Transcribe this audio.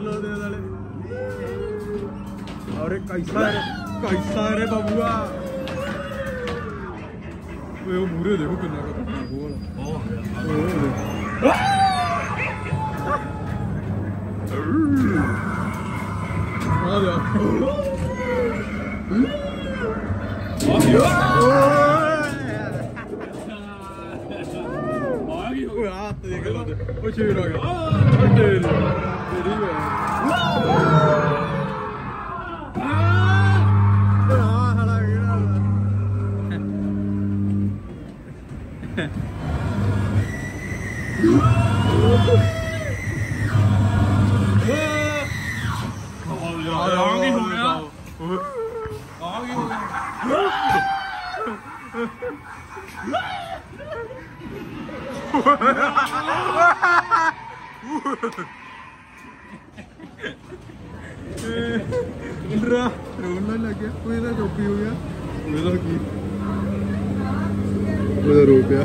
चलो दे वाले अरे कैसा है कैसा है बाबूआ 왜 이거 무려 내고 끝나가? 뭐라? 어. 아, 야. 아, 야. 아, 이거 야, 또 얘기를 하네. 어, 제일 하게. 아, 제일. 내리고. Đó cái hùng nữa Đó cái hùng ra rồi lên là kia quay ra chụp view nhá rồi ra kia quay ra chụp kia